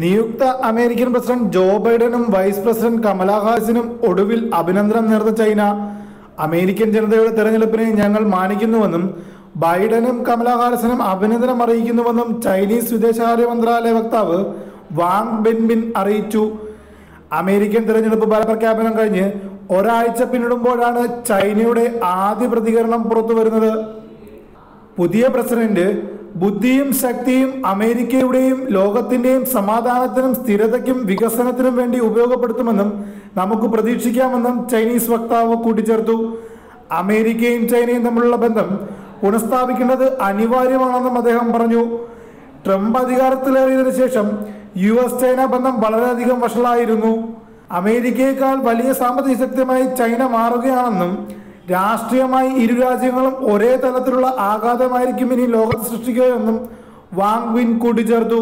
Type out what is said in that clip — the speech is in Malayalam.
നിയുക്ത അമേരിക്കൻ പ്രസിഡന്റ് ജോ ബൈഡനും വൈസ് പ്രസിഡന്റ് കമലാ ഹാരിസിനും ഒടുവിൽ അഭിനന്ദനം നേർന്ന ചൈന. അമേരിക്കൻ ജനതയുടെ തെരഞ്ഞെടുപ്പിനെ ഞങ്ങൾ മാനിക്കുന്നുവെന്നും ബൈഡനും കമലാ ഹാരിസിനും അഭിനന്ദനം അറിയിക്കുന്നുവെന്നും ചൈനീസ് വിദേശകാര്യ മന്ത്രാലയ വക്താവ് വാങ് ബെൻബിൻ അറിയിച്ചു. അമേരിക്കൻ തെരഞ്ഞെടുപ്പ് ഫലപ്രഖ്യാപനം കഴിഞ്ഞ് ഒരാഴ്ച പിന്നിടുമ്പോഴാണ് ചൈനയുടെ ആദ്യ പ്രതികരണം പുറത്തു വരുന്നത് പുതിയ പ്രസിഡന്റ് ബുദ്ധിയും ശക്തിയും അമേരിക്കയുടെയും ലോകത്തിന്റെയും സമാധാനത്തിനും സ്ഥിരതയ്ക്കും വികസനത്തിനും വേണ്ടി ഉപയോഗപ്പെടുത്തുമെന്നും നമുക്ക് പ്രതീക്ഷിക്കാമെന്നും ചൈനീസ് വക്താവ് കൂട്ടിച്ചേർത്തു. അമേരിക്കയും ചൈനയും തമ്മിലുള്ള ബന്ധം പുനഃസ്ഥാപിക്കേണ്ടത് അനിവാര്യമാണെന്നും അദ്ദേഹം പറഞ്ഞു. ട്രംപ് അധികാരത്തിലേറിയതിനു ശേഷം യു എസ് ചൈന ബന്ധം വളരെയധികം വഷളായിരുന്നു. അമേരിക്കയേക്കാൾ വലിയ സാമ്പത്തിക ശക്തിയുമായി ചൈന മാറുകയാണെന്നും രാഷ്ട്രീയമായി ഇരു രാജ്യങ്ങളും ഒരേ തലത്തിലുള്ള ആഘാതമായിരിക്കും ഇനി ലോകത്ത് സൃഷ്ടിക്കുകയെന്നും വാങ് വിൻ കൂട്ടിച്ചേർത്തു.